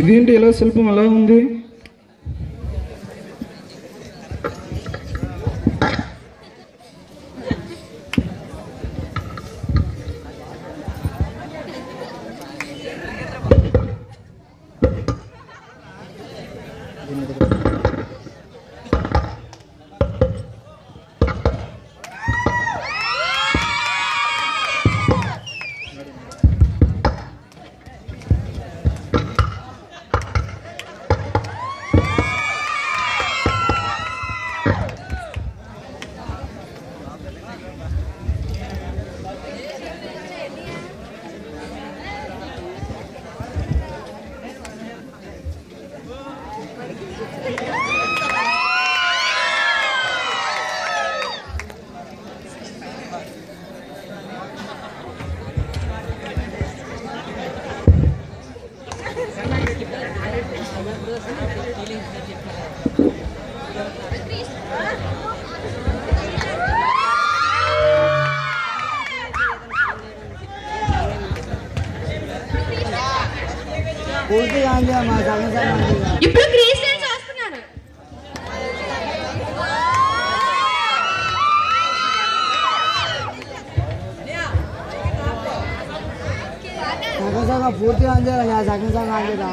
ఇదేంటి ఎలా శిల్పం ఎలా ఉంది? Burada yandı ama zaman zaman. సగం సగం పూర్తిగా అందేదా సగం సగం అందేదా